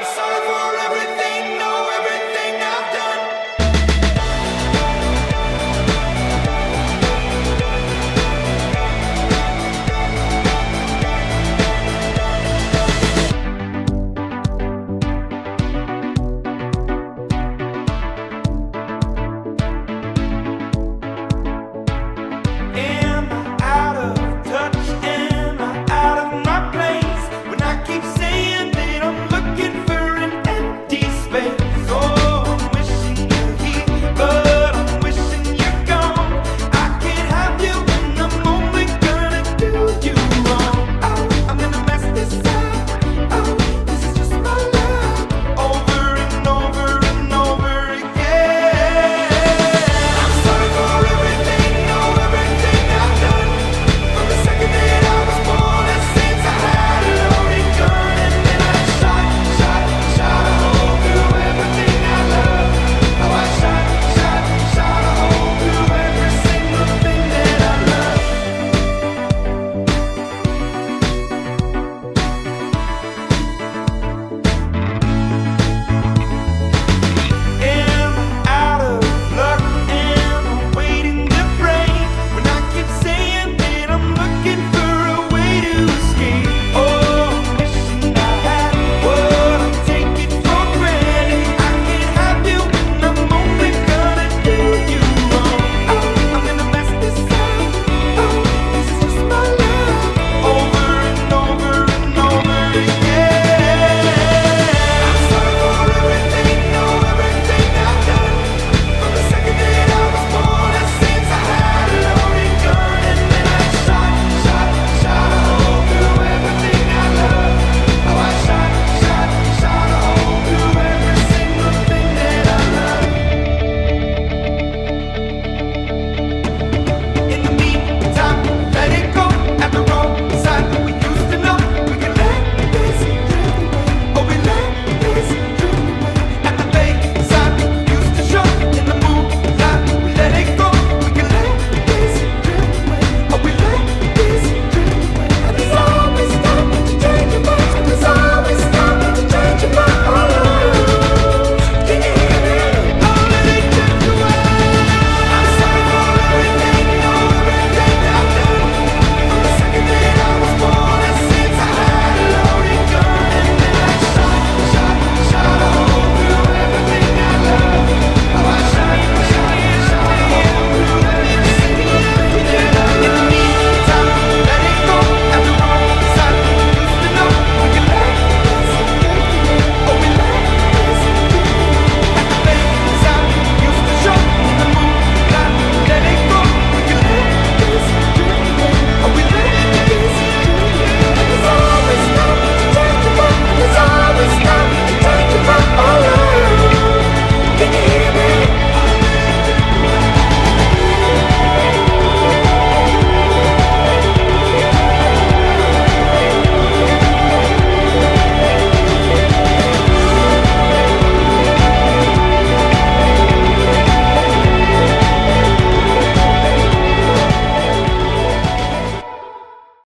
I'm sorry for 背。